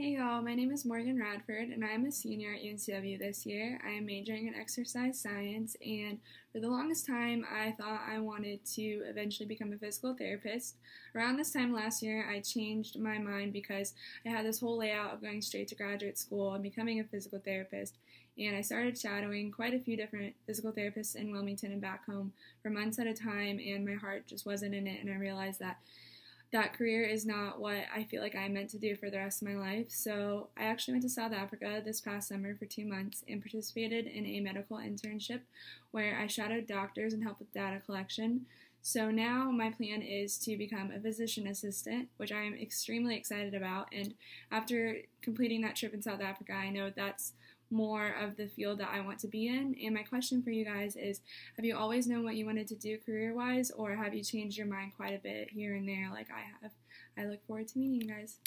Hey y'all, my name is Morgan Radford and I am a senior at UNCW this year. I am majoring in exercise science and for the longest time I thought I wanted to eventually become a physical therapist. Around this time last year I changed my mind because I had this whole layout of going straight to graduate school and becoming a physical therapist and I started shadowing quite a few different physical therapists in Wilmington and back home for months at a time and my heart just wasn't in it and I realized that that career is not what I feel like I'm meant to do for the rest of my life. So I actually went to South Africa this past summer for two months and participated in a medical internship where I shadowed doctors and helped with data collection. So now my plan is to become a physician assistant, which I am extremely excited about. And after completing that trip in South Africa, I know that's more of the field that I want to be in. And my question for you guys is Have you always known what you wanted to do career wise, or have you changed your mind quite a bit here and there like I have? I look forward to meeting you guys.